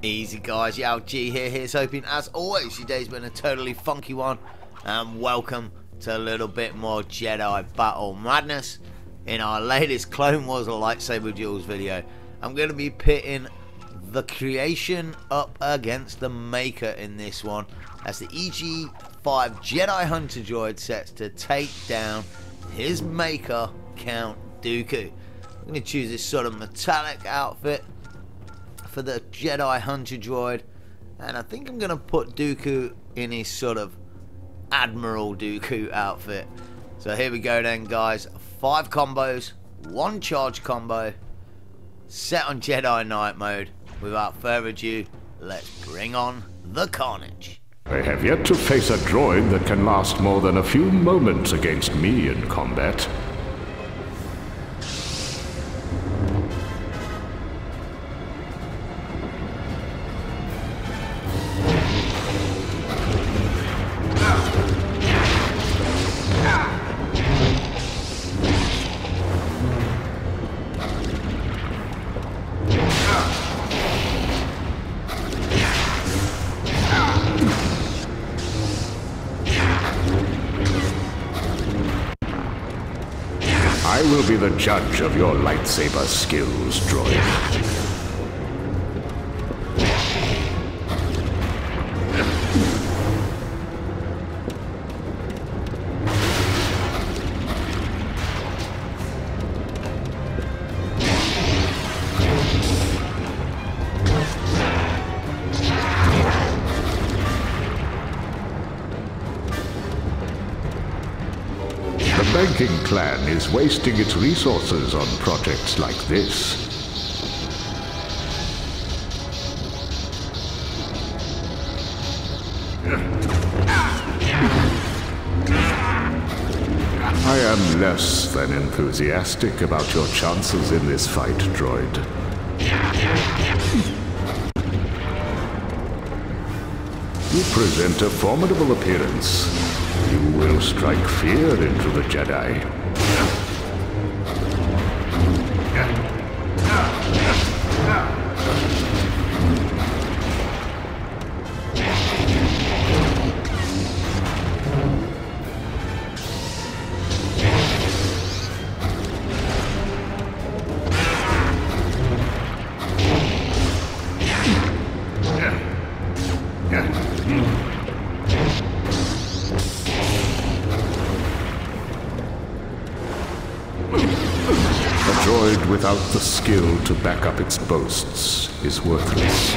Easy guys, Yao G here. Here's hoping, as always, your day's been a totally funky one. And welcome to a little bit more Jedi Battle Madness. In our latest Clone Wars Lightsaber Duels video, I'm going to be pitting the creation up against the Maker in this one. As the EG-5 Jedi Hunter Droid sets to take down his Maker, Count Dooku. I'm going to choose this sort of metallic outfit for the Jedi Hunter droid. And I think I'm going to put Dooku in his sort of Admiral Dooku outfit. So here we go then, guys. Five combos, one charge combo, set on Jedi Knight mode. Without further ado, let's bring on the carnage. I have yet to face a droid that can last more than a few moments against me in combat. Be the judge of your lightsaber skills, droid. Banking clan is wasting its resources on projects like this. I am less than enthusiastic about your chances in this fight, droid. You present a formidable appearance. You will strike fear into the Jedi. Without the skill to back up its boasts is worthless.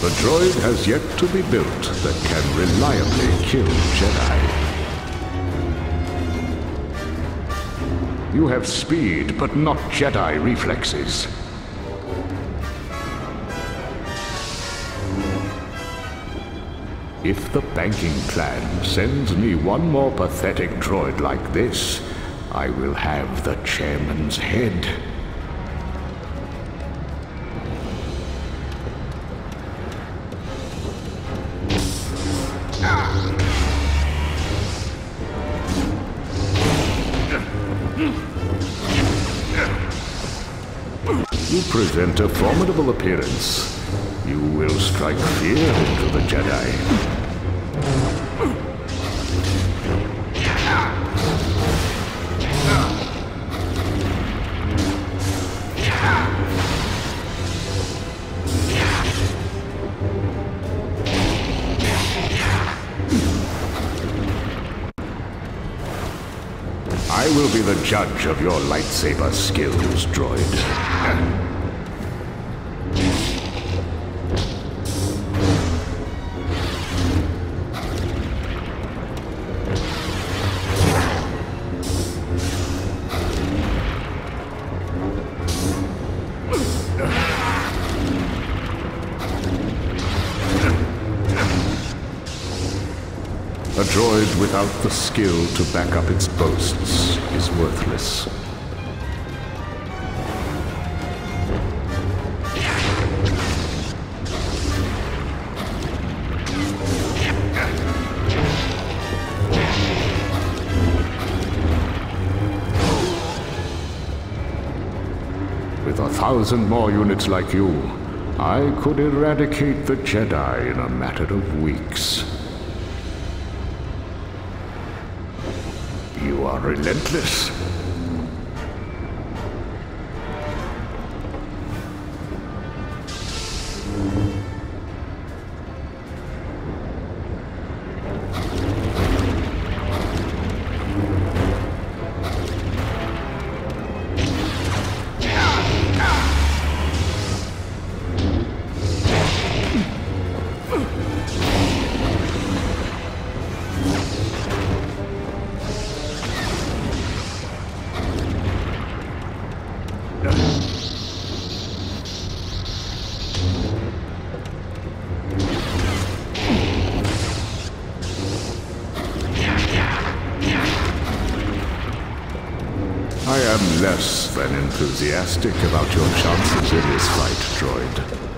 The droid has yet to be built that can reliably kill Jedi. You have speed, but not Jedi reflexes. If the banking clan sends me one more pathetic droid like this, I will have the chairman's head. You present a formidable appearance. You will strike fear into the Jedi. The judge of your lightsaber skills, droid. droid without the skill to back up its boasts is worthless. With a thousand more units like you, I could eradicate the Jedi in a matter of weeks. Are relentless. I am less than enthusiastic about your chances in this fight, droid.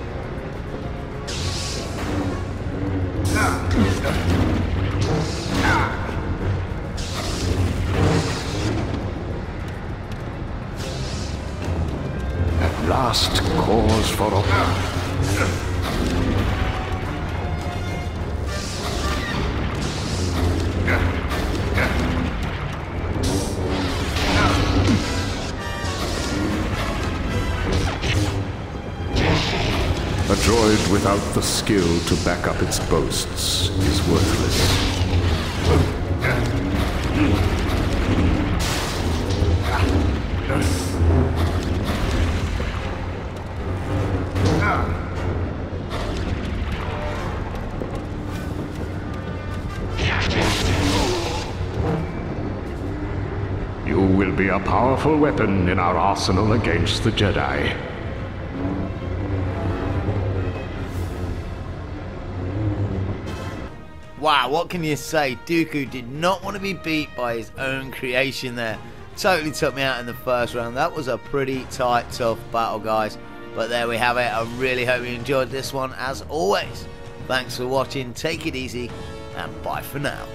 Last, cause for a... A droid without the skill to back up its boasts is worthless. Will be a powerful weapon in our arsenal against the Jedi. Wow, what can you say? Dooku did not want to be beat by his own creation there. Totally took me out in the first round. That was a pretty tight, tough battle, guys. But there we have it. I really hope you enjoyed this one as always. Thanks for watching. Take it easy and bye for now.